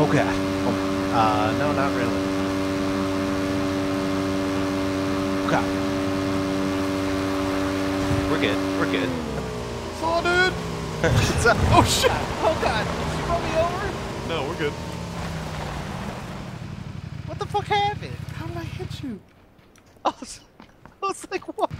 Okay. Uh, no, not really. Okay. We're good. We're good. Oh, dude! Oh, shit! Oh god! Did you run me over? No, we're good. What the fuck happened? How did I hit you? I was, I was like, what?